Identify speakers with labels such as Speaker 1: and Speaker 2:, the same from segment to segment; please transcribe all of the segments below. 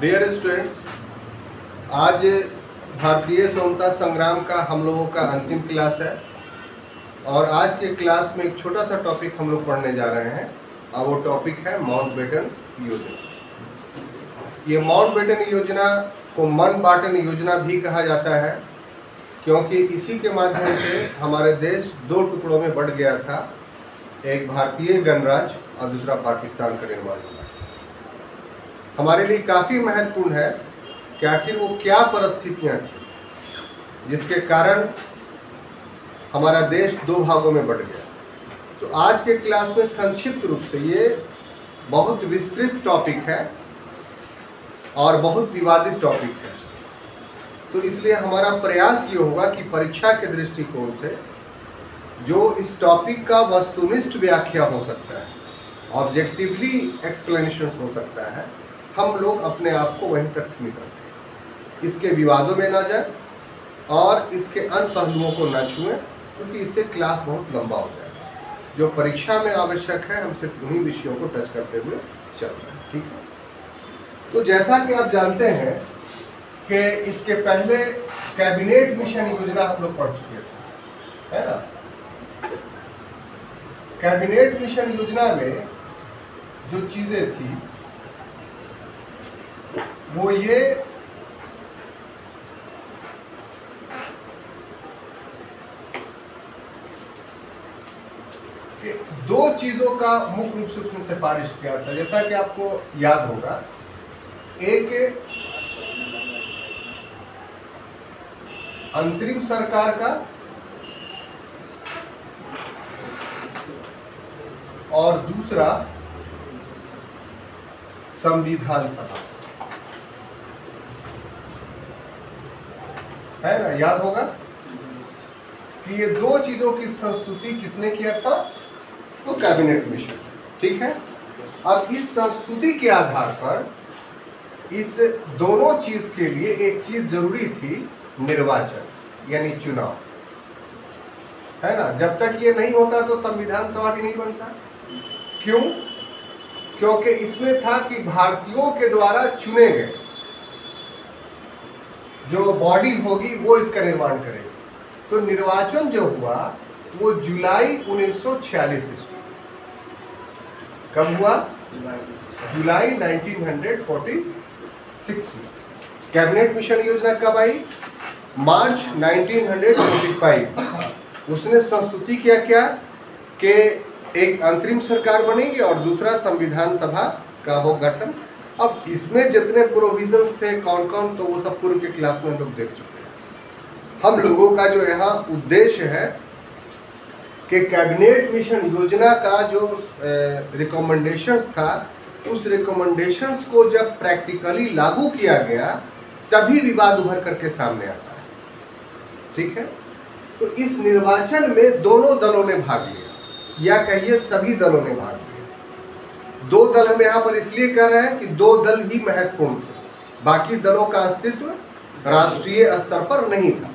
Speaker 1: Dear students आज भारतीय स्वतंत्रता संग्राम का हम लोगों का अंतिम क्लास है और आज के क्लास में एक छोटा सा टॉपिक हम लोग पढ़ने जा रहे हैं। और वो टॉपिक है माउंट बेटन योजना। ये माउंट बेटन योजना को मन बाटन योजना भी कहा जाता है, क्योंकि इसी के माध्यम से हमारे देश दो टुकड़ों में बढ़ गया था। एक भारतीय गणराज्य और दूसरा पाकिस्तान का निर्माण हुआ हमारे लिए काफ़ी महत्वपूर्ण है कि आखिर वो क्या परिस्थितियाँ थी, जिसके कारण हमारा देश दो भागों में बढ़ गया। तो आज के क्लास में संक्षिप्त रूप से ये बहुत विस्तृत टॉपिक है और बहुत विवादित टॉपिक है। तो इसलिए हमारा प्रयास ये होगा कि परीक्षा के दृष्टिकोण से जो इस टॉपिक का वस्तुनिष्ठ व्याख्या हो सकता है, ऑब्जेक्टिवली एक्सप्लेनेशन हो सकता है हम लोग अपने आप को वहीं तक सीमित रखें इसके विवादों में ना जाए और इसके अन्य पहलुओं को न छुएँ, क्योंकि इससे क्लास बहुत लंबा हो जाएगा। जो परीक्षा में आवश्यक है, हम सिर्फ़ उन्हीं विषयों को टच करते हुए चल रहे हैं, ठीक है? तो जैसा कि आप जानते हैं कि इसके पहले कैबिनेट मिशन योजना हम लोग पढ़ चुके थे, है ना? कैबिनेट मिशन योजना में जो चीज़ें थी वो ये कि दो चीज़ों का मुख्य रूप से उसने सिफारिश किया था। जैसा कि आपको याद होगा, एक, अंतरिम सरकार का और दूसरा, संविधान सभा। है ना? याद होगा कि ये दो चीज़ों की संस्तुति किसने किया था? तो कैबिनेट मिशन ठीक है? अब इस संस्तुति के आधार पर इस दोनों चीज़ के लिए एक चीज़ ज़रूरी थी, निर्वाचन, यानी चुनाव। है ना? जब तक ये नहीं होता तो संविधान सभा भी नहीं बनता। क्यों? क्योंकि इसमें था कि भारतीयों के द्वारा चुने गए। जो बॉडी होगी, वो इसका निर्माण करेगी। तो निर्वाचन जो हुआ, वो जुलाई 1946 ईस्वी कब हुआ? जुलाई 1946 कैबिनेट मिशन योजना कब आई? मार्च 1945 उसने संस्तुति किया क्या? कि एक अंतरिम सरकार बनेगी और दूसरा संविधान सभा का हो गठन। अब इसमें जितने प्रोविजंस थे कौन कौन तो वो सब पूर्व के क्लास में लोग देख चुके हैं। हम लोगों का जो यहाँ उद्देश्य है कि कैबिनेट मिशन योजना का जो रिकमेंडेशंस था, उस रिकमेंडेशंस को जब प्रैक्टिकली लागू किया गया, तभी विवाद उभर करके सामने आता है। ठीक है? तो इस निर्वाचन में दोनों दलों ने भाग लिया। या कहिए सभी दलों ने भाग लिया। दो दल हम यहाँ पर इसलिए कह रहे हैं कि दो दल ही महत्वपूर्ण थे। बाकी दलों का अस्तित्व राष्ट्रीय स्तर पर नहीं था।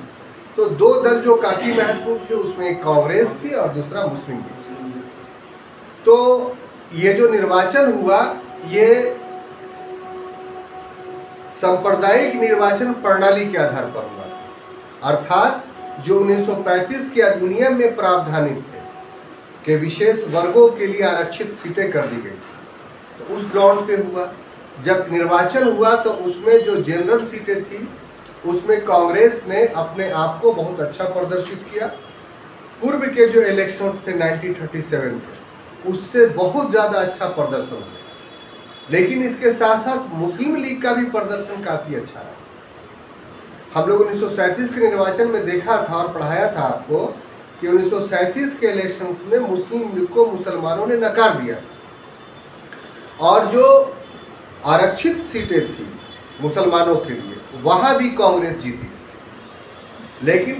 Speaker 1: तो दो दल जो काफ़ी महत्वपूर्ण थे, उसमें एक कांग्रेस थी और दूसरा मुस्लिम लीग। तो ये जो निर्वाचन हुआ, ये सांप्रदायिक निर्वाचन प्रणाली के आधार पर हुआ। अर्थात जो 1935 के अधिनियम में प्रावधानित थे, कि विशेष वर्गों के लिए आरक्षित सीटें कर दी गई उस ग्राउंड पे हुआ। जब निर्वाचन हुआ तो उसमें जो जनरल सीटें थी, उसमें कांग्रेस ने अपने आप को बहुत अच्छा प्रदर्शित किया। पूर्व के जो इलेक्शंस थे 1937 के, उससे बहुत ज़्यादा अच्छा प्रदर्शन हुआ। लेकिन इसके साथ साथ मुस्लिम लीग का भी प्रदर्शन काफ़ी अच्छा रहा। हम लोग उन्नीस सौ सैंतीस के निर्वाचन में देखा था और पढ़ाया था आपको कि उन्नीस सौ सैंतीस के इलेक्शंस में मुस्लिम लीग को मुसलमानों ने नकार दिया। और जो आरक्षित सीटें थी मुसलमानों के लिए, वहाँ भी कांग्रेस जीती लेकिन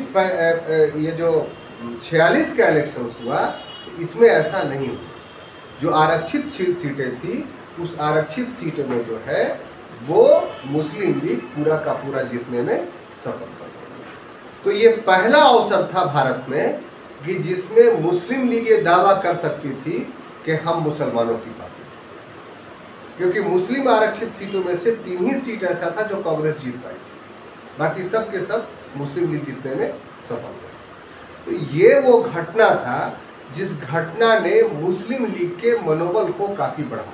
Speaker 1: ये जो छियालीस का इलेक्शन हुआ, इसमें ऐसा नहीं हुआ। जो आरक्षित सीटें थी, उस आरक्षित सीट में जो है, वो मुस्लिम लीग पूरा का पूरा जीतने में सफल कर तो ये पहला अवसर था भारत में कि जिसमें मुस्लिम लीग ये दावा कर सकती थी कि हम मुसलमानों की बात क्योंकि मुस्लिम आरक्षित सीटों में से तीन ही सीट ऐसा था जो कांग्रेस जीत पाई थी। बाकी सब के सब मुस्लिम लीग जीतने में सफल हुए तो ये वो घटना था जिस घटना ने मुस्लिम लीग के मनोबल को काफ़ी बढ़ा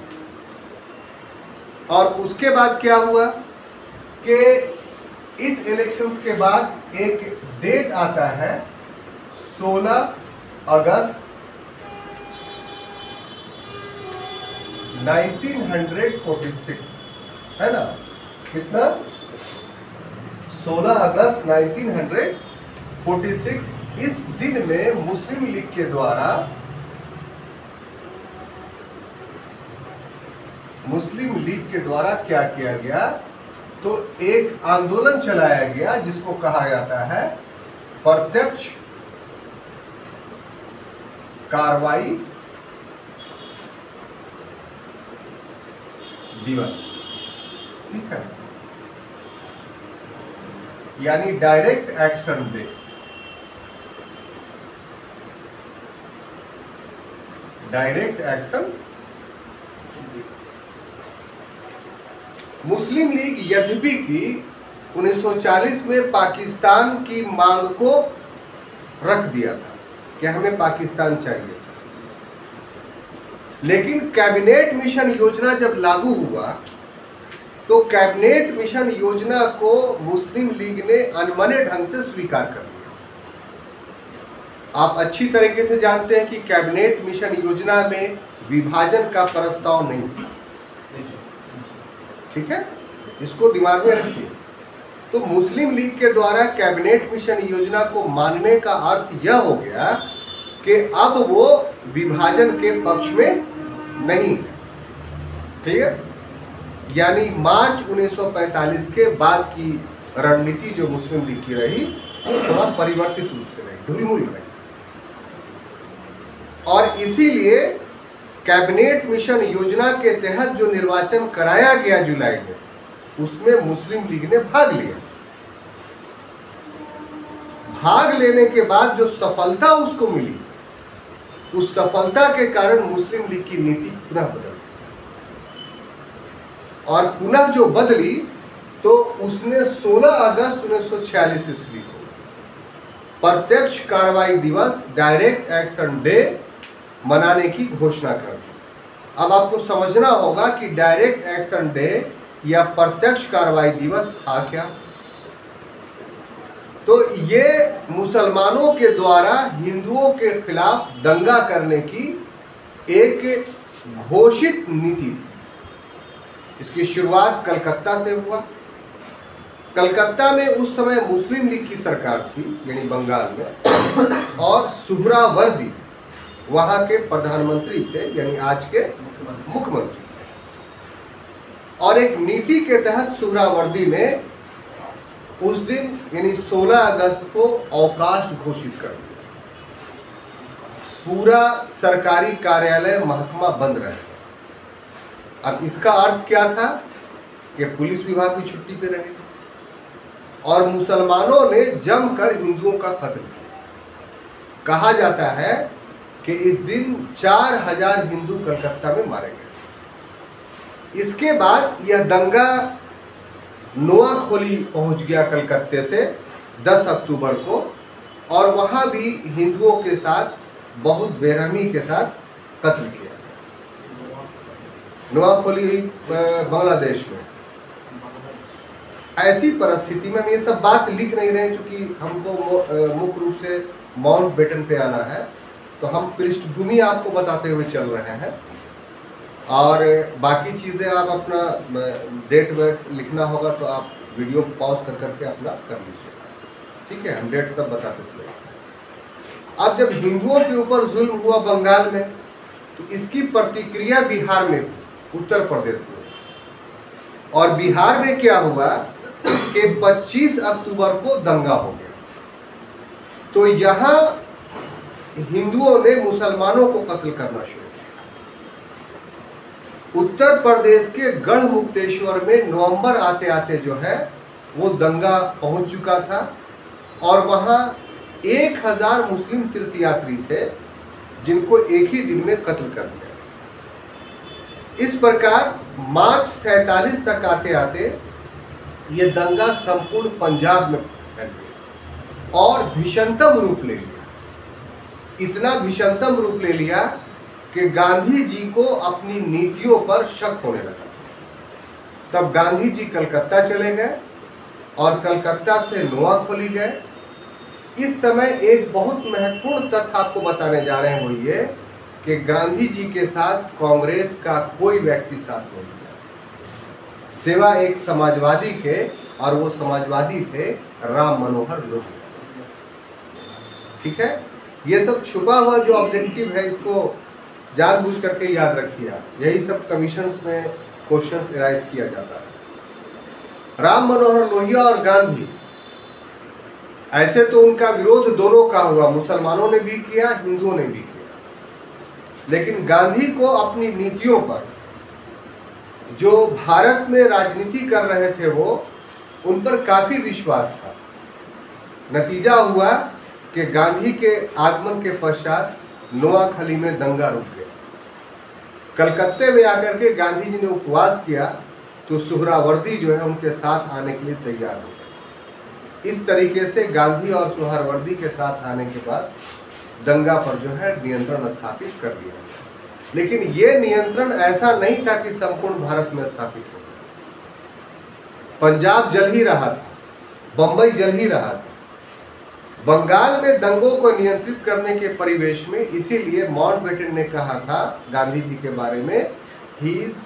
Speaker 1: और उसके बाद क्या हुआ कि इस इलेक्शंस के बाद एक डेट आता है 16 अगस्त 1946 है ना? कितना? 16 अगस्त 1946 इस दिन में मुस्लिम लीग के द्वारा मुस्लिम लीग के द्वारा क्या किया गया? तो एक आंदोलन चलाया गया, जिसको कहा जाता है प्रत्यक्ष कार्रवाई दिवस। ठीक है? यानी direct action day direct action Muslim League यद्यपि की 1940 में पाकिस्तान की मांग को रख दिया था कि हमें पाकिस्तान चाहिए। लेकिन कैबिनेट मिशन योजना जब लागू हुआ तो कैबिनेट मिशन योजना को मुस्लिम लीग ने अनमने ढंग से स्वीकार कर लिया। आप अच्छी तरीके से जानते हैं कि कैबिनेट मिशन योजना में विभाजन का प्रस्ताव नहीं था। ठीक है? इसको दिमाग में रखिए। तो मुस्लिम लीग के द्वारा कैबिनेट मिशन योजना को मानने का अर्थ यह हो गया कि अब वो विभाजन के पक्ष में नहीं। ठीक है यानी मार्च 1945 के बाद की रणनीति जो मुस्लिम लीग की रही थोड़ा परिवर्तित रूप से रही ढुलमुल रही और इसीलिए कैबिनेट मिशन योजना के तहत जो निर्वाचन कराया गया जुलाई में, उसमें मुस्लिम लीग ने भाग लिया। भाग लेने के बाद जो सफलता उसको मिली उस सफलता के कारण मुस्लिम लीग की नीति पुनः बदल और पुनः जो बदली तो उसने 16 अगस्त 1946 ईस्वी को प्रत्यक्ष कार्रवाई दिवस डायरेक्ट एक्शन डे मनाने की घोषणा कर दी। अब आपको समझना होगा कि डायरेक्ट एक्शन डे या प्रत्यक्ष कार्रवाई दिवस था क्या? तो ये मुसलमानों के द्वारा हिंदुओं के खिलाफ दंगा करने की एक घोषित नीति थी। इसकी शुरुआत कलकत्ता से हुआ। कलकत्ता में उस समय मुस्लिम लीग की सरकार थी, यानी बंगाल में, और सुहरावर्दी वहाँ के प्रधानमंत्री थे, यानी आज के मुख्यमंत्री। और एक नीति के तहत सुहरावर्दी ने उस दिन, यानी 16 अगस्त को अवकाश घोषित कर दिया। पूरा सरकारी कार्यालय महकमा बंद रहे अब इसका अर्थ क्या था? कि पुलिस विभाग भी छुट्टी पे रहे। और मुसलमानों ने जमकर हिंदुओं का कत्ल किया। कहा जाता है कि इस दिन चार हज़ार हिंदू कलकत्ता में मारे गए। इसके बाद यह दंगा नोआखोली पहुँच गया कलकत्ते से 10 अक्टूबर को, और वहाँ भी हिंदुओं के साथ, बहुत बेरहमी के साथ कत्ल किया नोआखोली बांग्लादेश में। ऐसी परिस्थिति में हम ये सब बात लिख नहीं रहे क्योंकि हमको मुख्य रूप से माउंट बेटन पे आना है तो हम पृष्ठभूमि आपको बताते हुए चल रहे हैं। और बाकी चीज़ें आप अपना डेट वेट लिखना होगा तो आप वीडियो पॉज कर करके अपना कर लीजिए। ठीक है? हम डेट सब बताते चले अब जब हिंदुओं के ऊपर जुल्म हुआ बंगाल में तो इसकी प्रतिक्रिया बिहार में उत्तर प्रदेश में। और बिहार में क्या हुआ कि 25 अक्टूबर को दंगा हो गया। तो यहाँ हिंदुओं ने मुसलमानों को कत्ल करना शुरू उत्तर प्रदेश के गढ़ मुक्तेश्वर में नवंबर आते आते जो है, वो दंगा पहुँच चुका था और वहाँ एक हज़ार मुस्लिम तीर्थयात्री थे, जिनको एक ही दिन में कत्ल कर दिया इस प्रकार मार्च सैतालीस तक आते आते ये दंगा संपूर्ण पंजाब में फैल गया और भीषणतम रूप ले लिया। इतना भीषणतम रूप ले लिया कि गांधी जी को अपनी नीतियों पर शक होने लगा तब गांधी जी कलकत्ता चले गए और कलकत्ता से नोआ खोली गए। इस समय एक बहुत महत्वपूर्ण तथ्य आपको बताने जा रहे हैं वो ये कि गांधी जी के साथ कांग्रेस का कोई व्यक्ति साथ नहीं दिया सेवा एक समाजवादी के और वो समाजवादी थे राम मनोहर लोहिया ठीक है? ये सब छुपा हुआ जो ऑब्जेक्टिव है, इसको जानबूझ करके याद रखिए आप। यही सब कमीशन में क्वेश्चन एराइज किया जाता है। राम मनोहर लोहिया और गांधी, ऐसे तो उनका विरोध दोनों का हुआ, मुसलमानों ने भी किया, हिंदुओं ने भी किया। लेकिन गांधी को अपनी नीतियों पर, जो भारत में राजनीति कर रहे थे वो, उन पर काफ़ी विश्वास था। नतीजा हुआ कि गांधी के आगमन के पश्चात नोआखली में दंगा रुक गया। कलकत्ते में आकर के गांधी जी ने उपवास किया तो सुहरावर्दी जो है उनके साथ आने के लिए तैयार हो गए। इस तरीके से गांधी और सुहरावर्दी के साथ आने के बाद दंगा पर जो है नियंत्रण स्थापित कर दिया लेकिन ये नियंत्रण ऐसा नहीं था कि संपूर्ण भारत में स्थापित हो पंजाब जल ही रहा था, बंबई जल ही रहा था। बंगाल में दंगों को नियंत्रित करने के परिवेश में इसीलिए माउंटबेटन ने कहा था गांधी जी के बारे में he is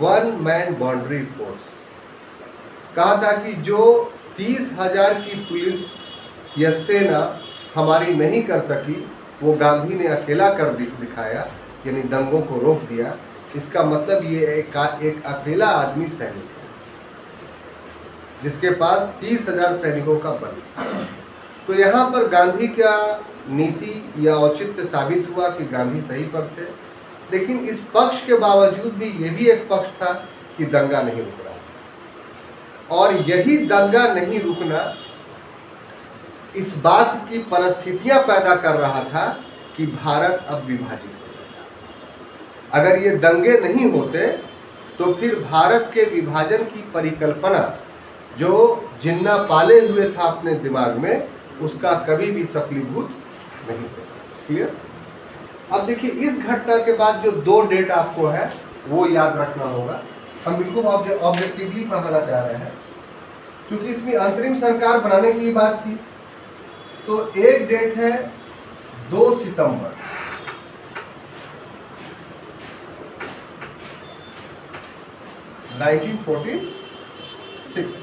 Speaker 1: one man boundary force कहा था कि जो तीस हज़ार की पुलिस या सेना हमारी नहीं कर सकी वो गांधी ने अकेला कर दिखाया यानी दंगों को रोक दिया। इसका मतलब ये एक, एक अकेला आदमी सैनिक है जिसके पास तीस हज़ार सैनिकों का बल तो यहाँ पर गांधी का नीति या औचित्य साबित हुआ कि गांधी सही पर थे? लेकिन इस पक्ष के बावजूद भी ये भी एक पक्ष था कि दंगा नहीं रुक रहा और यही दंगा नहीं रुकना इस बात की परिस्थितियाँ पैदा कर रहा था कि भारत अब विभाजित हो जाता अगर ये दंगे नहीं होते तो फिर भारत के विभाजन की परिकल्पना जो जिन्ना पाले हुए था अपने दिमाग में उसका कभी भी सफलीभूत नहीं क्लियर अब देखिए, इस घटना के बाद जो दो डेट आपको है, वो याद रखना होगा। हम बिल्कुल ऑब्जेक्टिवली पढ़ाना चाह रहे हैं। क्योंकि इसमें अंतरिम सरकार बनाने की बात थी। तो एक डेट है दो सितंबर। Nineteen six.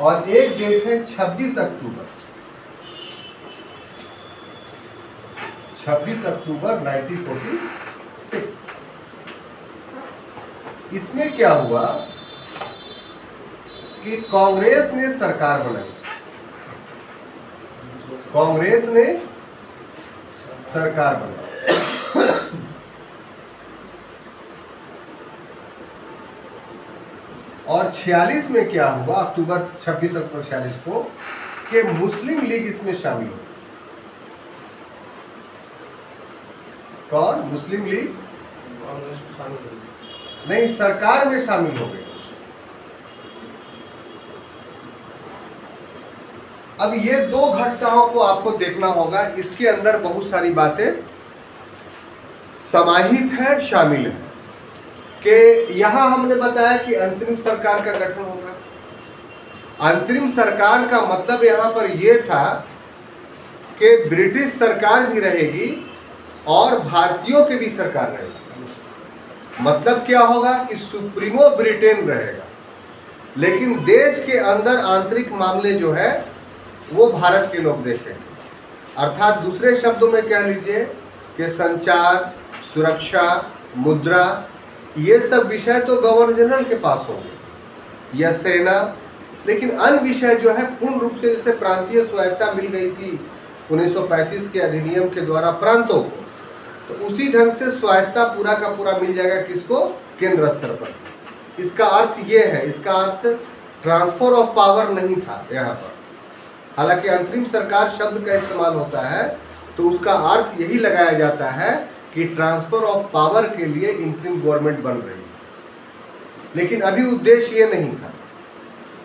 Speaker 1: और एक डेट है छब्बीस अक्टूबर। छब्बीस अक्टूबर नाइनटीन फोर्टी सिक्स। इसमें क्या हुआ कि कांग्रेस ने सरकार बनाई। कांग्रेस ने सरकार बनाई। और 46 में क्या हुआ, अक्टूबर 26 अक्टूबर छियालीस को, कि मुस्लिम लीग इसमें शामिल हो कौन? Muslim League? नहीं, सरकार में शामिल हो गए। अब ये दो घटनाओं को आपको देखना होगा। इसके अंदर बहुत सारी बातें समाहित है, शामिल है। कि यहाँ हमने बताया कि अंतरिम सरकार का गठन होगा। अंतरिम सरकार का मतलब यहाँ पर यह था कि ब्रिटिश सरकार भी रहेगी और भारतीयों की भी सरकार रहेगी मतलब क्या होगा कि सुप्रीमो ब्रिटेन रहेगा। लेकिन देश के अंदर आंतरिक मामले जो है, वो भारत के लोग देखेंगे अर्थात दूसरे शब्दों में कह लीजिए कि संचार, सुरक्षा, मुद्रा, ये सब विषय तो गवर्नर जनरल के पास होंगे। या सेना, लेकिन अन्य विषय जो है, पूर्ण रूप से जैसे प्रांतीय स्वायत्ता मिल गई थी 1935 के अधिनियम के द्वारा प्रांतों को। तो उसी ढंग से स्वायत्ता पूरा का पूरा मिल जाएगा किसको? केंद्र स्तर पर। इसका अर्थ ये है, इसका अर्थ ट्रांसफ़र ऑफ़ पावर नहीं था यहाँ पर। हालाँकि अंतरिम सरकार शब्द का इस्तेमाल होता है तो उसका अर्थ यही लगाया जाता है कि ट्रांसफ़र ऑफ़ पावर के लिए इंटरिम गवर्नमेंट बन रही है। लेकिन अभी उद्देश्य ये नहीं था।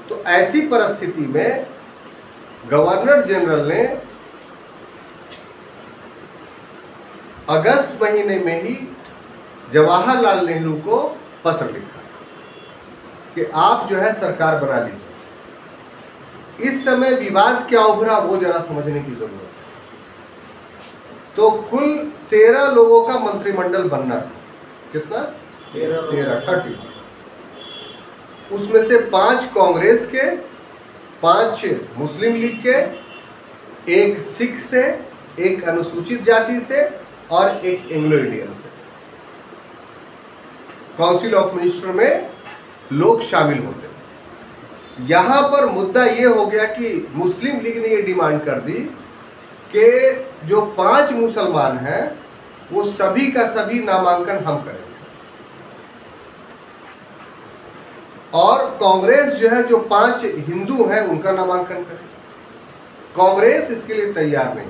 Speaker 1: तो ऐसी परिस्थिति में गवर्नर जनरल ने अगस्त महीने में ही जवाहरलाल नेहरू को पत्र लिखा कि आप जो है सरकार बना लीजिए। इस समय विवाद क्या उभरा वो जरा समझने की ज़रूरत है। तो कुल तेरह लोगों का मंत्रिमंडल बनना था। कितना? तेरह थर्टी उसमें से पाँच कांग्रेस के पाँच मुस्लिम लीग के एक सिख से एक अनुसूचित जाति से और एक एंग्लो इंडियन से। काउंसिल ऑफ़ मिनिस्टर में लोग शामिल होते यहाँ पर मुद्दा ये हो गया कि मुस्लिम लीग ने ये डिमांड कर दी कि जो पाँच मुसलमान हैं, वो सभी का सभी नामांकन हम करेंगे। और कांग्रेस जो है, जो पाँच हिंदू हैं, उनका नामांकन करें। कांग्रेस इसके लिए तैयार नहीं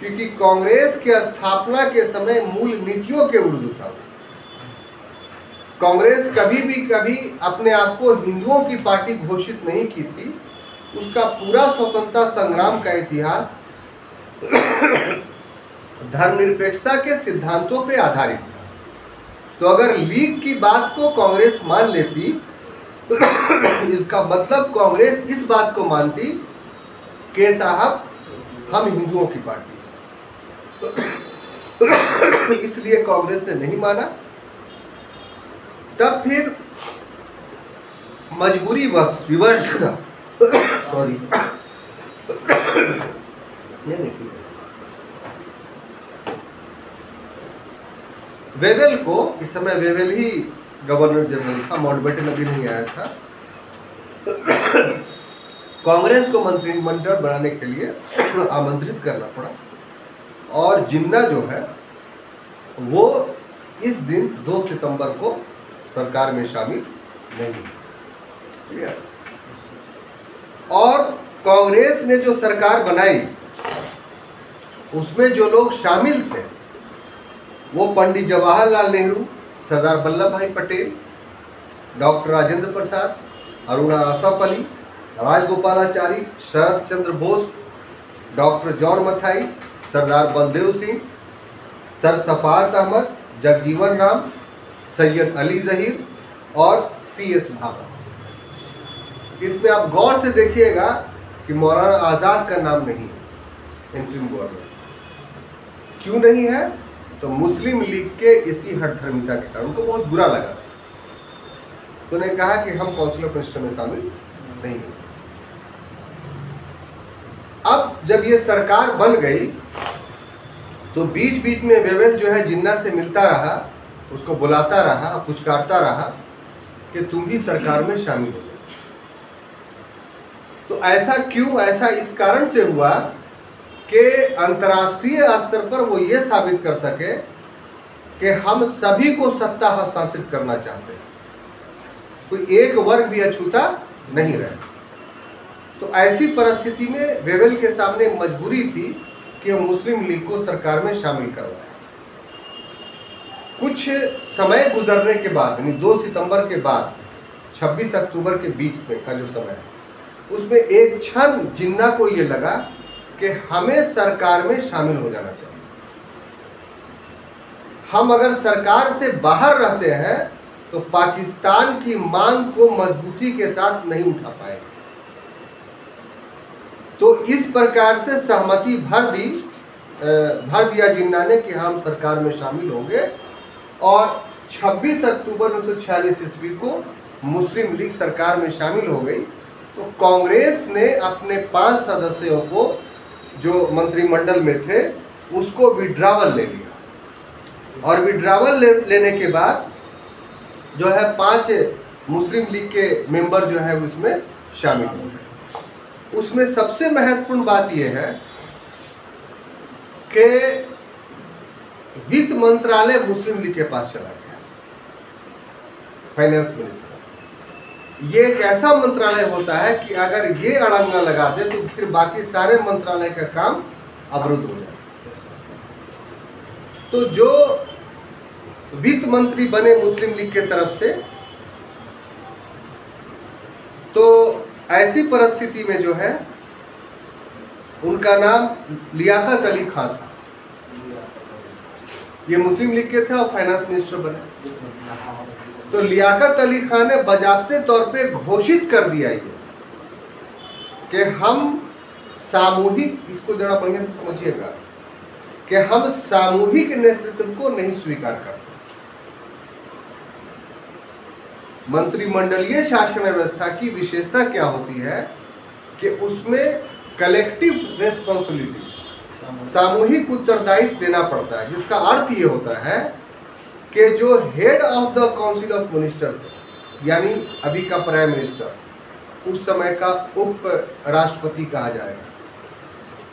Speaker 1: क्योंकि कांग्रेस के स्थापना के समय मूल नीतियों के उर्दू था। कांग्रेस कभी भी कभी अपने आप को हिंदुओं की पार्टी घोषित नहीं की थी। उसका पूरा स्वतंत्रता संग्राम का इतिहास धर्मनिरपेक्षता के सिद्धांतों पर आधारित था। तो अगर लीग की बात को कांग्रेस मान लेती, इसका मतलब कांग्रेस इस बात को मानती, के साहब, हम हिंदुओं की पार्टी। इसलिए कांग्रेस ने नहीं माना। तब फिर मजबूरी बस विवश सॉरी वेवेल को, इस समय वेवेल ही गवर्नर जनरल था माउंटबेटन अभी नहीं आया था। कांग्रेस को मंत्रिमंडल बनाने के लिए आमंत्रित करना पड़ा। और जिन्ना जो है, वो इस दिन 2 सितंबर को सरकार में शामिल नहीं और कांग्रेस ने जो सरकार बनाई, उसमें जो लोग शामिल थे, वो Pandit Jawaharlal Nehru, Sardar Vallabhbhai Patel, doctor Rajendra Prasad, Aruna Asaf Ali, Rajagopalachari Sharad Chandra Bose, doctor John Mathai Sardar Baldev Singh, sir Safat Ahmed, Jagjivan Ram, Syed Ali Zaheer और सी एस भाभा। इसमें आप गौर से देखिएगा कि मौलाना आज़ाद का नाम नहीं है इंट्रीम गवर्नर क्यों नहीं है? तो मुस्लिम लीग के इसी हठधर्मिता के कारण उनको बहुत बुरा लगा। तो उन्हें कहा कि हम काउंसिल ऑफ़ मिनिस्टर में शामिल नहीं हैं अब जब ये सरकार बन गई तो बीच बीच में वेवेल जो है जिन्ना से मिलता रहा, उसको बुलाता रहा, पुचकारता रहा, कि तुम भी सरकार में शामिल हो तो ऐसा क्यों, ऐसा इस कारण से हुआ कि अंतर्राष्ट्रीय स्तर पर वो ये साबित कर सके कि हम सभी को सत्ता हस्तांतरित करना चाहते हैं। कोई एक वर्ग भी अछूता नहीं रहे। तो ऐसी परिस्थिति में वेवेल के सामने मजबूरी थी कि वो मुस्लिम लीग को सरकार में शामिल करवाए। कुछ समय गुजरने के बाद, यानी 2 सितंबर के बाद 26 अक्टूबर के बीच में का जो समय है, उसमें एक क्षण जिन्ना को ये लगा कि हमें सरकार में शामिल हो जाना चाहिए। हम अगर सरकार से बाहर रहते हैं तो पाकिस्तान की मांग को मजबूती के साथ नहीं उठा पाएँगे। तो इस प्रकार से सहमति भर दी भर दिया जिन्ना ने कि हम सरकार में शामिल होंगे। और 26 अक्टूबर उन्नीस सौ छियालीस ईस्वी को मुस्लिम लीग सरकार में शामिल हो गई। तो कांग्रेस ने अपने पाँच सदस्यों को जो मंत्रिमंडल में थे उसको विड्रावल ले लिया। और विड्रावल ले, लेने के बाद जो है पाँच मुस्लिम लीग के मेंबर जो है उसमें शामिल हो गए। उसमें सबसे महत्वपूर्ण बात यह है कि वित्त मंत्रालय मुस्लिम लीग के पास चला गया। फाइनेंस मिनिस्टर ये एक ऐसा मंत्रालय होता है कि अगर ये अड़ंगा लगा दे तो फिर बाकी सारे मंत्रालय का काम अवरुद्ध हो जाए। तो जो वित्त मंत्री बने मुस्लिम लीग के तरफ़ से तो ऐसी परिस्थिति में जो है, उनका नाम लियाकत अली खान था। ये मुस्लिम लीग के थे और फाइनेंस मिनिस्टर बने। तो लियाकत अली खान ने बजाते तौर पे घोषित कर दिया ये, कि हम सामूहिक, इसको जरा बढ़िया से समझिएगा, कि हम सामूहिक नेतृत्व को नहीं स्वीकार करते। मंत्रिमंडलीय शासन व्यवस्था की विशेषता क्या होती है कि उसमें कलेक्टिव रेस्पॉन्सिबिलिटी सामूहिक उत्तरदायित्व देना पड़ता है, जिसका अर्थ ये होता है कि जो head of the council of ministers यानी अभी का प्राइम मिनिस्टर उस समय का उप राष्ट्रपति कहा जाएगा।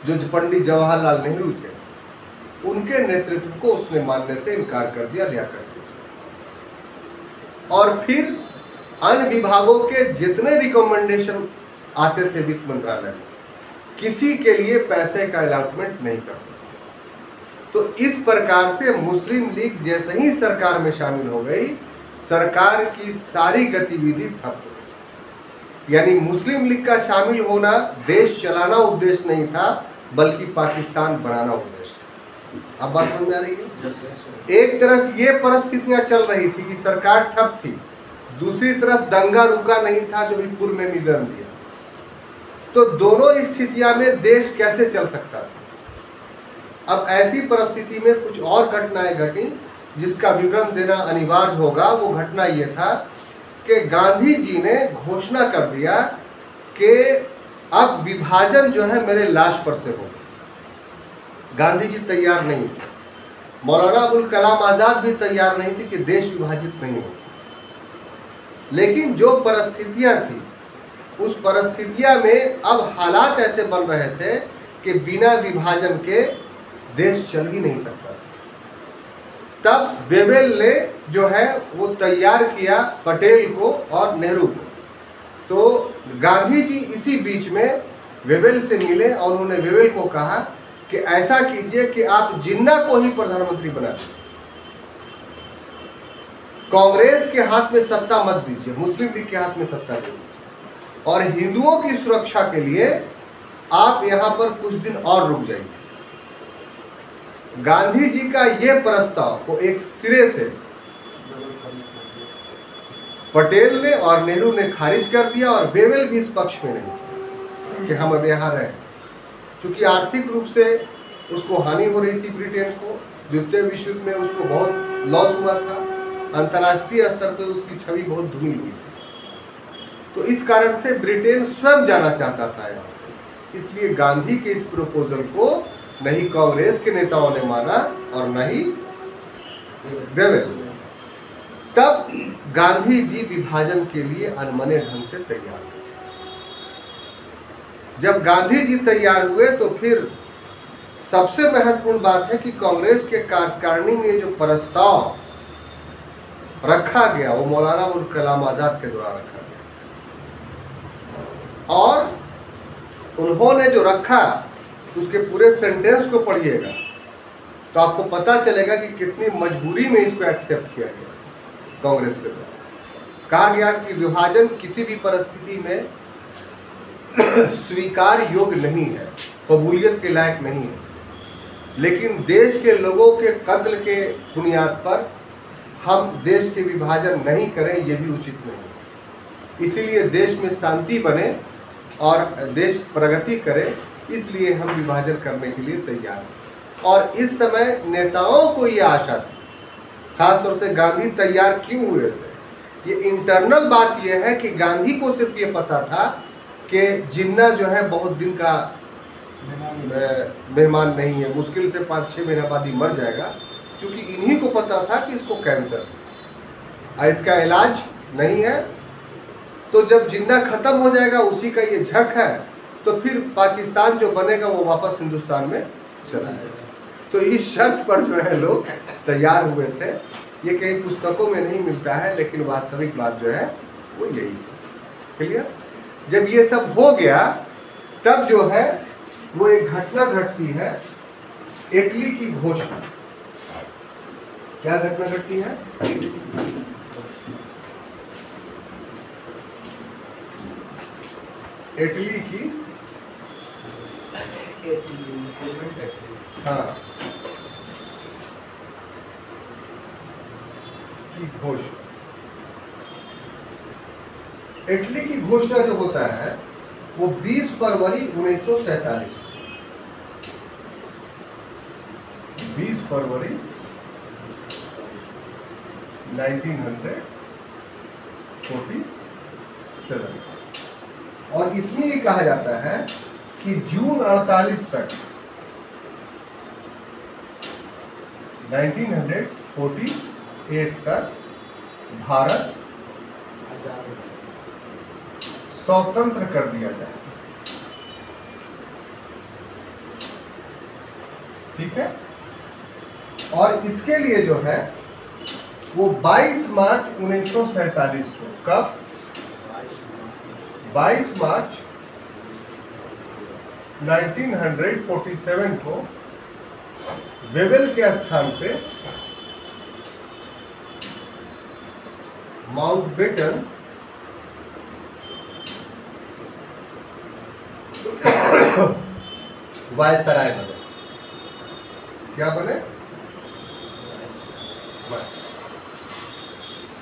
Speaker 1: जो पंडित जवाहरलाल नेहरू थे, उनके नेतृत्व को उसने मानने से इनकार कर दिया, लिया कर दिया। और फिर अन्य विभागों के जितने रिकमेंडेशन आते थे वित्त मंत्रालय में किसी के लिए पैसे का अलॉटमेंट नहीं करते तो इस प्रकार से मुस्लिम लीग जैसे ही सरकार में शामिल हो गई सरकार की सारी गतिविधि ठप हो यानी मुस्लिम लीग का शामिल होना देश चलाना उद्देश्य नहीं था बल्कि पाकिस्तान बनाना उद्देश्य था। अब बात समझ आ रही है? एक तरफ़ ये परिस्थितियाँ चल रही थी कि सरकार ठप थी दूसरी तरफ़ दंगा रुका नहीं था जो भी पूर्व में जन्म दिया। तो दोनों स्थितियाँ में देश कैसे चल सकता था? अब ऐसी परिस्थिति में कुछ और घटनाएँ घटी, जिसका विवरण देना अनिवार्य होगा। वो घटना ये था कि गांधी जी ने घोषणा कर दिया कि अब विभाजन जो है मेरे लाश पर से हो गांधी जी तैयार नहीं थे। मौलाना अबुल कलाम आज़ाद भी तैयार नहीं थे कि देश विभाजित नहीं हो। लेकिन जो परिस्थितियाँ थी, उस परिस्थितियाँ में अब हालात ऐसे बन रहे थे कि बिना विभाजन के देश चल ही नहीं सकता। तब वेवेल ने जो है, वो तैयार किया पटेल को और नेहरू को। तो गांधी जी इसी बीच में वेवेल से मिले और उन्होंने वेवेल को कहा कि ऐसा कीजिए कि आप जिन्ना को ही प्रधानमंत्री बना दीजिए। कांग्रेस के हाथ में सत्ता मत दीजिए, मुस्लिम लीग के हाथ में सत्ता दीजिए। और हिंदुओं की सुरक्षा के लिए आप यहाँ पर कुछ दिन और रुक जाइए। गांधी जी का यह प्रस्ताव को एक सिरे से पटेल ने और नेहरू ने खारिज कर दिया और बेवेल भी इस पक्ष में नहीं कि हम अब यहाँ रहें। क्योंकि आर्थिक रूप से उसको हानि हो रही थी ब्रिटेन को, द्वितीय विश्व में उसको बहुत लॉस हुआ था। अंतर्राष्ट्रीय स्तर पर उसकी छवि बहुत धुमिल हुई थी। तो इस कारण से ब्रिटेन स्वयं जाना चाहता था यहाँ से। इसलिए गांधी के इस प्रपोजल को नहीं कांग्रेस के नेताओं ने माना और न ही वेवेल तब गांधी जी विभाजन के लिए अनमने ढंग से तैयार हुए। जब गांधी जी तैयार हुए तो फिर सबसे महत्वपूर्ण बात है कि कांग्रेस के कार्यकारिणी में जो प्रस्ताव रखा गया, वो मौलाना अबुल कलाम आज़ाद के द्वारा रखा गया। और उन्होंने जो रखा, उसके पूरे सेंटेंस को पढ़िएगा तो आपको पता चलेगा कि कितनी मजबूरी में इसको एक्सेप्ट किया गया कांग्रेस के द्वारा। कहा गया कि विभाजन किसी भी परिस्थिति में स्वीकार योग्य नहीं है, कबूलियत के लायक नहीं है, लेकिन देश के लोगों के कत्ल के बुनियाद पर हम देश के विभाजन नहीं करें ये भी उचित नहीं इसीलिए देश में शांति बने और देश प्रगति करे इसलिए हम विभाजन करने के लिए तैयार हैं। और इस समय नेताओं को ये आशा थी खासतौर से गांधी तैयार क्यों हुए थे? ये इंटरनल बात यह है कि गांधी को सिर्फ़ ये पता था कि जिन्ना जो है बहुत दिन का मेहमान नहीं है। मुश्किल से पाँच छः महीना बाद ही मर जाएगा। क्योंकि इन्हीं को पता था कि इसको कैंसर है। इसका इलाज नहीं है। तो जब ज़िंदा खत्म हो जाएगा, उसी का ये झक है तो फिर पाकिस्तान जो बनेगा, वो वापस हिंदुस्तान में चला जाएगा। तो इस शर्त पर जो है लोग तैयार हुए थे। ये कई पुस्तकों में नहीं मिलता है, लेकिन वास्तविक बात जो है, वो यही थी। क्लियर जब ये सब हो गया, तब जो है, वो एक घटना घटती है, इटली की घोषणा। क्या घटना घटती है? इटली की हाँ। की घोषणा। इटली की घोषणा जो होता है, वो 20 फरवरी उन्नीस सौ सैतालीस 20 फरवरी 1947 और इसमें ये कहा जाता है कि जून 48 तक 1948 तक भारत स्वतंत्र कर दिया जाए। ठीक है? और इसके लिए जो है वो 22 मार्च उन्नीस को। कब? 22 मार्च 1947 को वेवेल के स्थान पे माउंट बेटन वायसराय बने। क्या बने?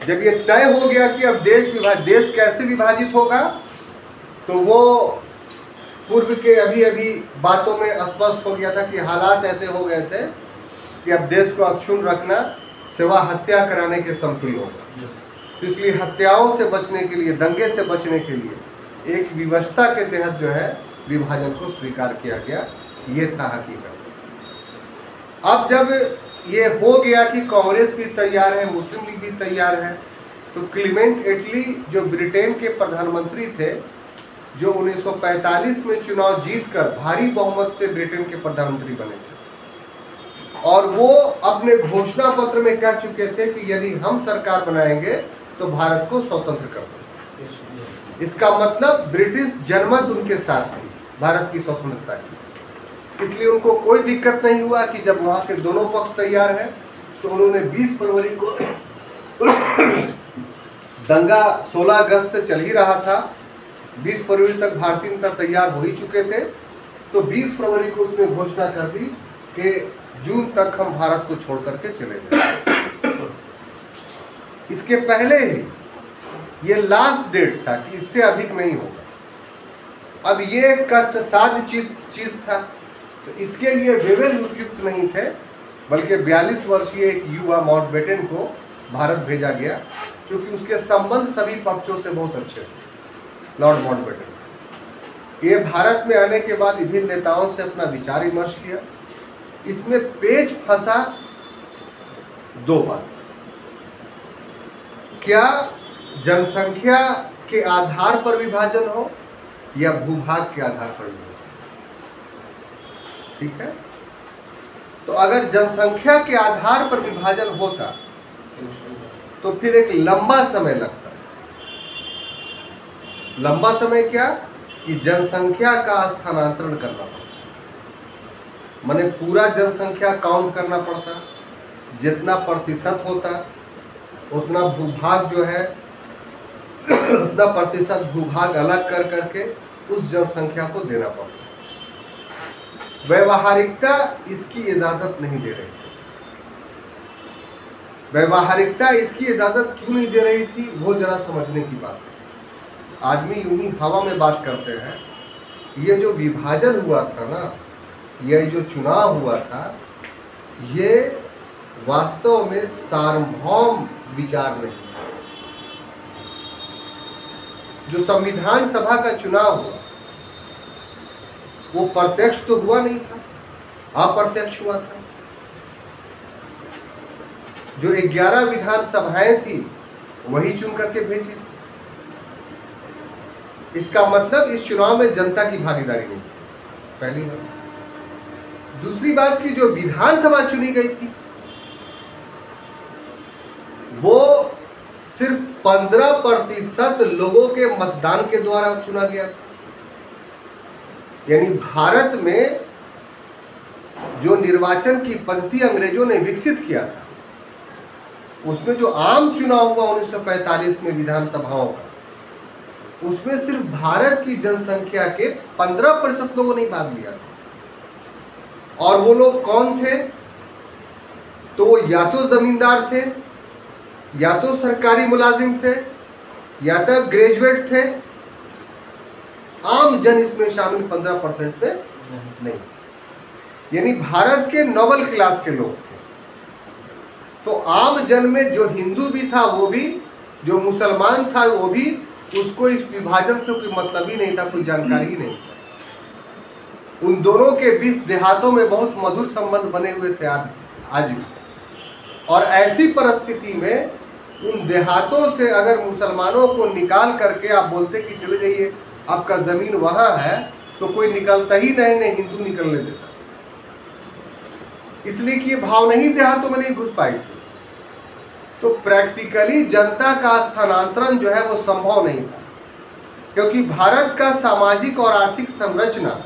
Speaker 1: जब ये तय हो गया कि अब देश विभाज देश कैसे विभाजित होगा तो वो पूर्व के अभी अभी बातों में स्पष्ट हो गया था कि हालात ऐसे हो गए थे कि अब देश को अक्षुण रखना सेवा हत्या कराने के समतुल्य होगा। तो इसलिए हत्याओं से बचने के लिए दंगे से बचने के लिए एक व्यवस्था के तहत जो है विभाजन को स्वीकार किया गया ये था हकीकत। अब जब ये हो गया कि कांग्रेस भी तैयार है मुस्लिम लीग भी तैयार है। तो क्लीमेंट एटली जो ब्रिटेन के प्रधानमंत्री थे जो 1945 में चुनाव जीतकर भारी बहुमत से ब्रिटेन के प्रधानमंत्री बने थे। और वो अपने घोषणा पत्र में कह चुके थे कि यदि हम सरकार बनाएँगे तो भारत को स्वतंत्र कर देंगे। इसका मतलब ब्रिटिश जनमत उनके साथ थी भारत की स्वतंत्रता की। इसलिए उनको कोई दिक्कत नहीं हुआ कि जब वहाँ के दोनों पक्ष तैयार हैं तो उन्होंने 20 फरवरी को दंगा 16 अगस्त से चल ही रहा था। 20 फरवरी तक भारतीय नेता तैयार हो ही चुके थे। तो 20 फरवरी को उसने घोषणा कर दी कि जून तक हम भारत को छोड़ करके चले जाए इसके पहले ही ये लास्ट डेट था कि इससे अधिक नहीं होगा। अब ये कष्ट साध चीज़ था। तो इसके लिए वेवेल उपयुक्त नहीं थे, बल्कि 42 वर्षीय एक युवा माउंट को भारत भेजा गया, क्योंकि उसके संबंध सभी पक्षों से बहुत अच्छे थे, लॉर्ड माउंट ये भारत में आने के बाद विभिन्न नेताओं से अपना विचार विमर्श किया। इसमें पेज फंसा दो बार क्या जनसंख्या के आधार पर विभाजन हो या भूभाग के आधार पर विभाजन? ठीक है? तो अगर जनसंख्या के आधार पर विभाजन होता तो फिर एक लंबा समय लगता। है लंबा समय क्या? कि जनसंख्या का स्थानांतरण करना पड़ता। मैंने पूरा जनसंख्या काउंट करना पड़ता। जितना प्रतिशत होता, उतना भूभाग जो है, उतना प्रतिशत भूभाग अलग कर करके उस जनसंख्या को देना पड़ता। व्यवहारिकता इसकी इजाज़त नहीं दे रही थी। व्यवहारिकता इसकी इजाज़त क्यों नहीं दे रही थी, वो जरा समझने की बात है। आदमी यूँ ही हवा में बात करते हैं, ये जो विभाजन हुआ था ना, ये जो चुनाव हुआ था, ये वास्तव में सार्वभौम विचार नहीं जो संविधान सभा का चुनाव हुआ वो प्रत्यक्ष तो हुआ नहीं था, अप्रत्यक्ष हुआ था। जो ग्यारह विधानसभाएँ थी, वही चुन करके भेजी इसका मतलब इस चुनाव में जनता की भागीदारी नहीं। पहली बात। दूसरी बात की जो विधानसभा चुनी गई थी, वो सिर्फ़ पंद्रह प्रतिशत लोगों के मतदान के द्वारा चुना गया था। यानी भारत में जो निर्वाचन की पद्धति अंग्रेज़ों ने विकसित किया था, उसमें जो आम चुनाव हुआ 1945 में विधानसभाओं का, उसमें सिर्फ़ भारत की जनसंख्या के 15 प्रतिशत लोगों ने भाग लिया था। और वो लोग कौन थे? तो या तो जमींदार थे, या तो सरकारी मुलाजिम थे, या तो ग्रेजुएट थे आम जन इसमें शामिल 15 परसेंट पे नहीं। यानी भारत के नोबल क्लास के लोग थे। तो आम जन में जो हिंदू भी था, वो भी, जो मुसलमान था, वो भी, उसको इस विभाजन से कोई मतलब ही नहीं था, कोई जानकारी ही नहीं था। उन दोनों के बीच देहातों में बहुत मधुर संबंध बने हुए थे आज भी। और ऐसी परिस्थिति में उन देहातों से अगर मुसलमानों को निकाल करके आप बोलते कि चले जाइए आपका ज़मीन वहाँ है तो कोई निकलता ही नहीं नहीं हिंदू निकलने देता। इसलिए कि ये भाव नहीं, देहातों में नहीं घुस पाई थी। तो प्रैक्टिकली जनता का स्थानांतरण जो है, वो संभव नहीं था। क्योंकि भारत का सामाजिक और आर्थिक संरचना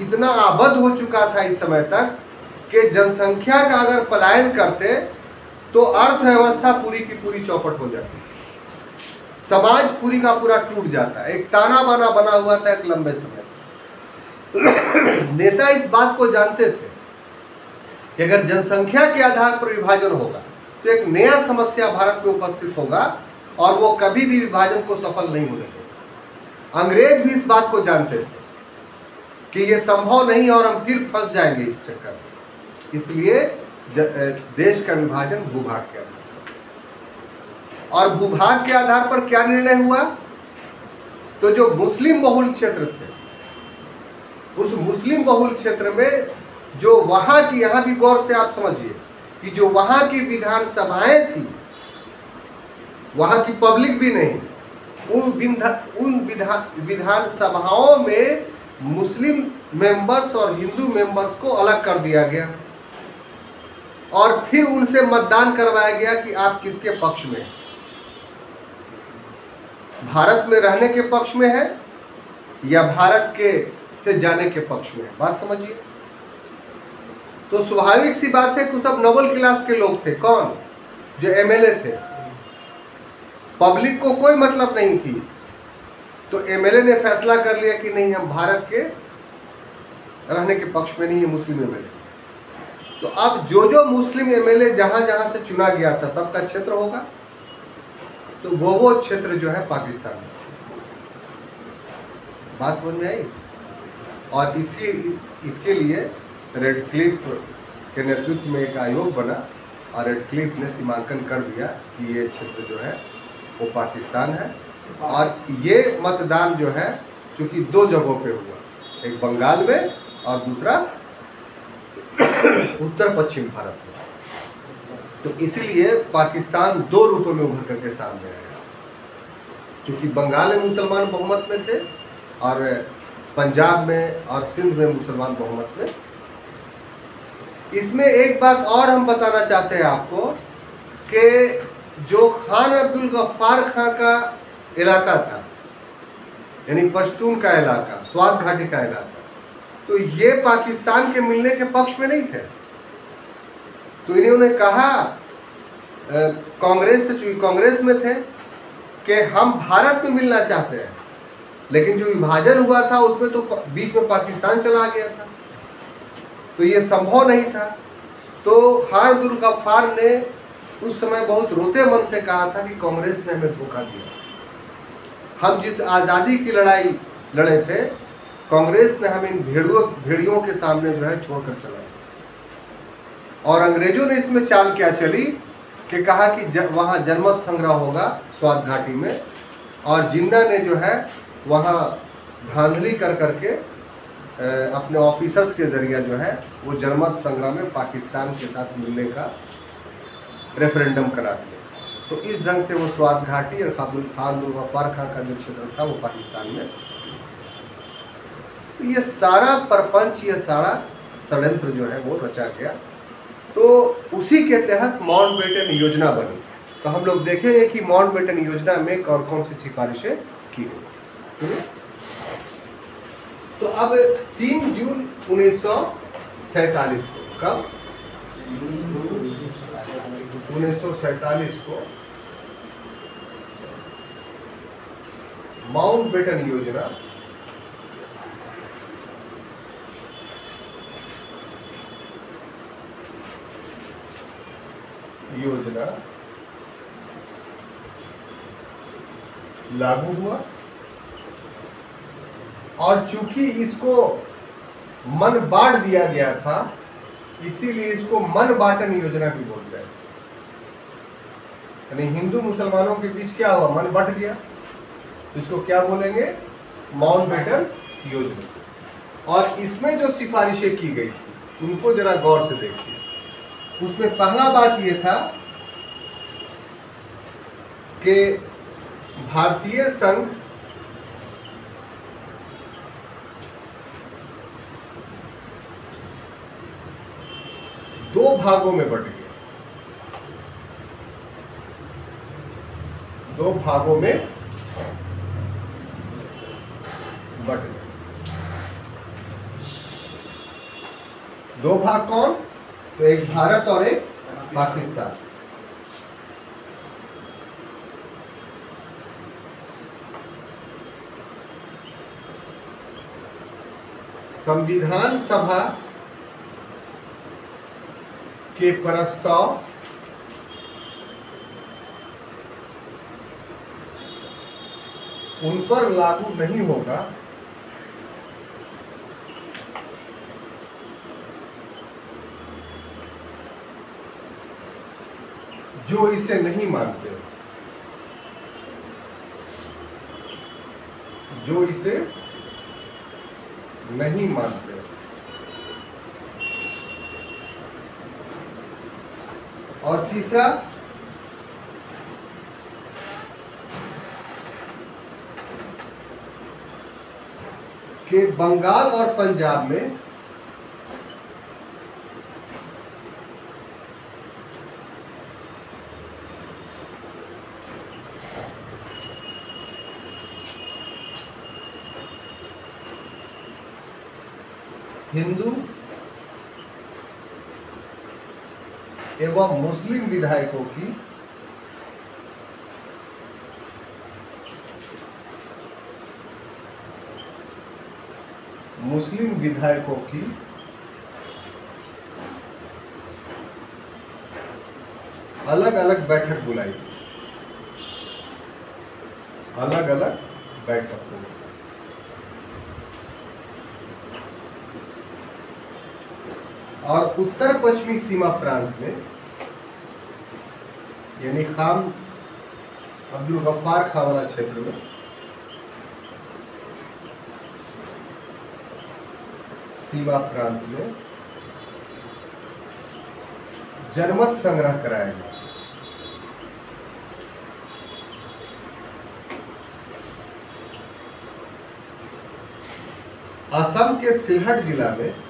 Speaker 1: इतना आबद्ध हो चुका था इस समय तक कि जनसंख्या का अगर पलायन करते तो अर्थव्यवस्था पूरी की पूरी चौपट हो जाती। समाज पूरी का पूरा टूट जाता है। एक ताना बाना बना हुआ था एक लंबे समय से। नेता इस बात को जानते थे कि अगर जनसंख्या के आधार पर विभाजन होगा तो एक नया समस्या भारत में उपस्थित होगा और वो कभी भी विभाजन को सफल नहीं होने देगा। अंग्रेज़ भी इस बात को जानते थे कि ये संभव नहीं और हम फिर फंस जाएँगे इस चक्कर में। इसलिए देश का विभाजन भूभाग के आधार और भूभाग के आधार पर क्या निर्णय हुआ? तो जो मुस्लिम बहुल क्षेत्र थे, उस मुस्लिम बहुल क्षेत्र में जो वहाँ की, यहाँ भी गौर से आप समझिए, कि जो वहाँ की विधानसभाएँ थी, वहाँ की पब्लिक भी नहीं, उन विधा, उन विधान विधानसभाओं में मुस्लिम मेंबर्स और हिंदू मेंबर्स को अलग कर दिया गया। और फिर उनसे मतदान करवाया गया कि आप किसके पक्ष में भारत में रहने के पक्ष में है या भारत के से जाने के पक्ष में है? बात समझिए। तो स्वाभाविक सी बात है कि सब नोबल क्लास के लोग थे। कौन? जो एमएलए थे। पब्लिक को कोई मतलब नहीं थी। तो एमएलए ने फैसला कर लिया कि नहीं, हम भारत के रहने के पक्ष में नहीं है मुस्लिम एमएलए तो अब जो जो मुस्लिम एमएलए जहाँ जहाँ से चुना गया था, सबका क्षेत्र होगा। तो वो वो क्षेत्र जो है पाकिस्तान में। बात समझ में आई? और इसके इसके लिए रेड क्लिफ के नेतृत्व में एक आयोग बना और रेड क्लिफ ने सीमांकन कर दिया कि ये क्षेत्र जो है, वो पाकिस्तान है। और ये मतदान जो है, चूँकि दो जगहों पे हुआ, एक बंगाल में और दूसरा उत्तर पश्चिम भारत तो इसलिए पाकिस्तान दो रूपों में उभर करके सामने आया। क्योंकि बंगाल में मुसलमान बहुमत में थे और पंजाब में और सिंध में मुसलमान बहुमत में। इसमें एक बात और हम बताना चाहते हैं आपको कि जो खान अब्दुल गफ्फार खां का इलाका था, यानी पश्तून का इलाका, स्वाद घाटी का इलाका तो ये पाकिस्तान के मिलने के पक्ष में नहीं थे। तो इन्होंने कहा कांग्रेस से चूँकि कांग्रेस में थे, कि हम भारत में मिलना चाहते हैं। लेकिन जो विभाजन हुआ था, उसमें तो बीच में पाकिस्तान चला गया था। तो ये संभव नहीं था। तो खान अब्दुल गफ्फार ने उस समय बहुत रोते मन से कहा था कि कांग्रेस ने हमें धोखा दिया। हम जिस आज़ादी की लड़ाई लड़े थे, कांग्रेस ने हमें इन भेड़ियों भेड़ियों के सामने जो है छोड़कर चला और अंग्रेज़ों ने इसमें चाल क्या चली कि कहा कि वहाँ जनमत संग्रह होगा स्वाद घाटी में, और जिन्ना ने जो है वहाँ धांधली कर करके अपने ऑफिसर्स के ज़रिए जो है वो जनमत संग्रह में पाकिस्तान के साथ मिलने का रेफरेंडम करा दिया। तो इस ढंग से वो स्वाद घाटी और काबुल खान गफ्फार खां का जो क्षेत्र था वो पाकिस्तान में। तो ये सारा परपंच, ये सारा षडयंत्र जो है वो रचा गया। तो उसी के तहत माउंट बेटन योजना बनी। तो हम लोग देखेंगे कि माउंट बेटन योजना में कौन कौन सी सिफारिशें की गई। तो अब तीन जून उन्नीस सौ सैतालीस को, कब? उन्नीस सौ सैतालीस को माउंट बेटन योजना योजना लागू हुआ। और चूँकि इसको मन बांट दिया गया था, इसीलिए इसको मन बांटन योजना भी बोलते हैं। यानी हिंदू मुसलमानों के बीच क्या हुआ? मन बट गया। इसको क्या बोलेंगे? माउंट बेटन योजना। और इसमें जो सिफारिशें की गई, उनको जरा गौर से देखिए। उसमें पहला बात यह था कि भारतीय संघ दो भागों में बट गया। दो भागों में बट गया। दो भाग कौन? तो एक भारत और एक पाकिस्तान। संविधान सभा के प्रस्ताव उन पर लागू नहीं होगा। जो इसे नहीं मानते जो इसे नहीं मानते और तीसरा, कि बंगाल और पंजाब में हिंदू एवं मुस्लिम विधायकों की मुस्लिम विधायकों की अलग अलग बैठक बुलाई। अलग अलग बैठक बुलाई। और उत्तर पश्चिमी सीमा प्रांत में यानी खाम अब्दुल गफ्फार खां वाला क्षेत्र में। सीमा प्रांत में जनमत संग्रह कराया गया। असम के सिलहट जिला में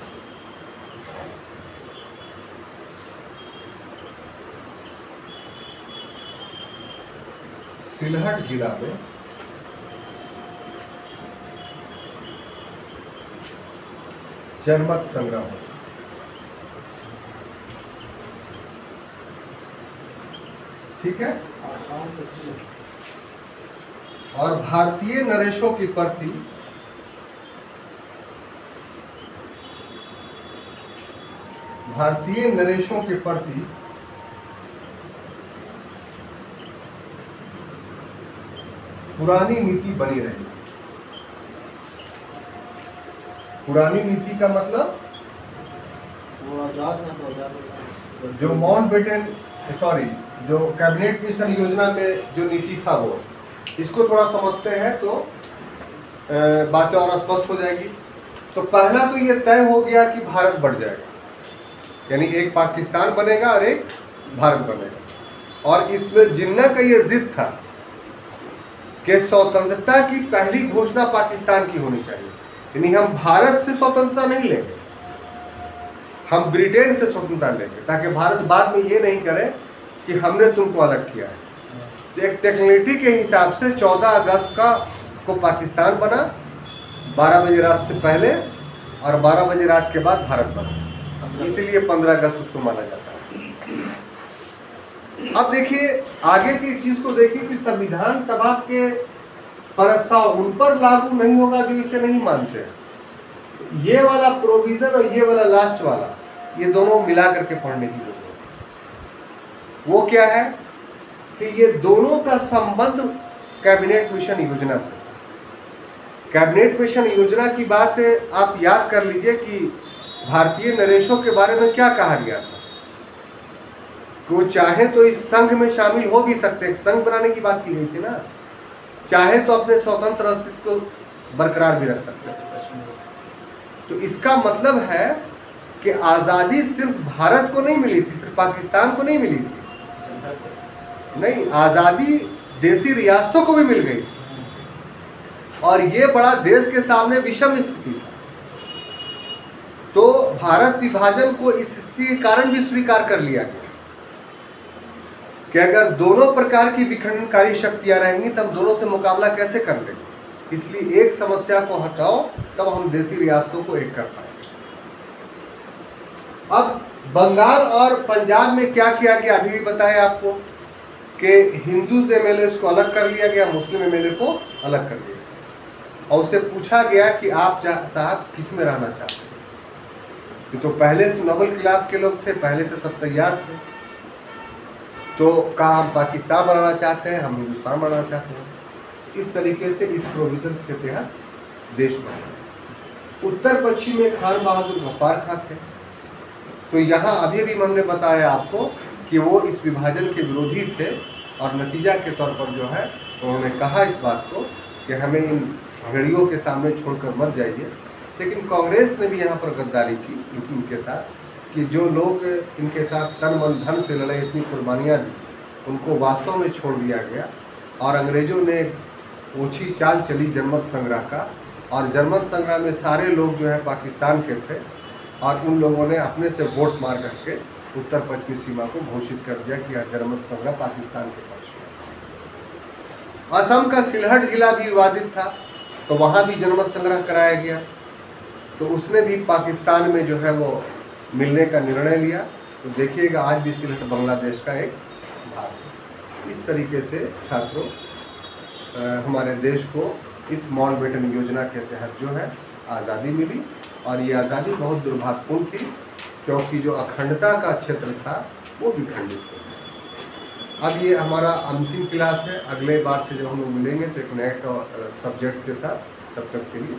Speaker 1: सिलहट जिला में जनमत संग्रह ठीक है? और भारतीय नरेशों की प्रति भारतीय नरेशों के प्रति पुरानी नीति बनी रही। पुरानी नीति का मतलब?
Speaker 2: तो
Speaker 1: जो माउंट बेटन सॉरी जो कैबिनेट मिशन योजना में जो नीति था वो इसको थोड़ा समझते हैं तो बातें और स्पष्ट हो जाएगी। तो पहला तो ये तय हो गया कि भारत बढ़ जाएगा। यानी एक पाकिस्तान बनेगा और एक भारत बनेगा। और इसमें जिन्ना का ये जिद था कि स्वतंत्रता की पहली घोषणा पाकिस्तान की होनी चाहिए। यानी हम भारत से स्वतंत्रता नहीं लेंगे हम ब्रिटेन से स्वतंत्रता लेंगे ताकि भारत बाद में ये नहीं करे कि हमने तुमको अलग किया है। तो एक टेक्निकलिटी के हिसाब से 14 अगस्त का को पाकिस्तान बना 12 बजे रात से पहले और 12 बजे रात के बाद भारत बना। इसीलिए 15 अगस्त उसको माना जाता है। अब देखिए, आगे की चीज़ को देखिए कि संविधान सभा के प्रस्ताव उन पर लागू नहीं होगा जो इसे नहीं मानते ये वाला प्रोविज़न और ये वाला लास्ट वाला, ये दोनों मिला करके पढ़ने की ज़रूरत वो क्या है कि ये दोनों का संबंध कैबिनेट मिशन योजना से। कैबिनेट मिशन योजना की बात आप याद कर लीजिए कि भारतीय नरेशों के बारे में क्या कहा गया था? वो चाहे तो इस संघ में शामिल हो भी सकते हैं। संघ बनाने की बात की गई थी ना। चाहे तो अपने स्वतंत्र अस्तित्व को बरकरार भी रख सकते हैं। तो इसका मतलब है कि आज़ादी सिर्फ़ भारत को नहीं मिली थी, सिर्फ़ पाकिस्तान को नहीं मिली थी। नहीं, आज़ादी देसी रियासतों को भी मिल गई और ये बड़ा देश के सामने विषम स्थिति था। तो भारत विभाजन को इस स्थिति के कारण भी स्वीकार कर लिया गया। कि अगर दोनों प्रकार की विखंडनकारी शक्तियाँ रहेंगी, तब दोनों से मुकाबला कैसे कर लेंगे इसलिए एक समस्या को हटाओ, तब हम देसी रियासतों को एक कर पाएँगे। अब बंगाल और पंजाब में क्या किया गया, अभी भी बताया आपको कि हिंदू एम एल को अलग कर लिया गया, मुस्लिम एमएलए को अलग कर लिया गया। और उससे पूछा गया कि आप साहब, किसमें रहना चाहते हैं? तो पहले से नोबल क्लास के लोग थे, पहले से सब तैयार थे। तो कहा हम पाकिस्तान बनाना चाहते हैं, हम हिंदुस्तान बनाना चाहते हैं। इस तरीके से इस प्रोविजंस के तहत देश बना उत्तर पश्चिम में खान बहादुर गफ्फार खां थे। तो यहाँ अभी अभी हमने बताया आपको कि वो इस विभाजन के विरोधी थे और नतीजा के तौर पर जो है, उन्होंने कहा इस बात को कि हमें इन घड़ियों के सामने छोड़कर मत जाइए। लेकिन कांग्रेस ने भी यहाँ पर गद्दारी की इनके साथ। कि जो लोग इनके साथ तन मन धन से लड़े, इतनी कुर्बानियाँ दी, उनको वास्तव में छोड़ दिया गया। और अंग्रेज़ों ने ओछी चाल चली जनमत संग्रह का। और जनमत संग्रह में सारे लोग जो है पाकिस्तान के थे। और उन लोगों ने अपने से वोट मार करके उत्तर पश्चिमी सीमा को घोषित कर दिया कि यह जनमत संग्रह पाकिस्तान के पक्ष में असम का सिलहट जिला भी विवादित था तो वहाँ भी जनमत संग्रह कराया गया। तो उसने भी पाकिस्तान में जो है वो मिलने का निर्णय लिया। तो देखिएगा, आज भी सिलहट बांग्लादेश का एक भाग है। इस तरीके से छात्रों हमारे देश को इस माउंटबेटन योजना के तहत जो है, आज़ादी मिली और ये आज़ादी बहुत दुर्भाग्यपूर्ण थी क्योंकि जो अखंडता का क्षेत्र था, वो भी खंडित हो गया। अब ये हमारा अंतिम क्लास है। अगले बार से जब हम लोग मिलेंगे तो एक नए सब्जेक्ट के साथ तब तक के लिए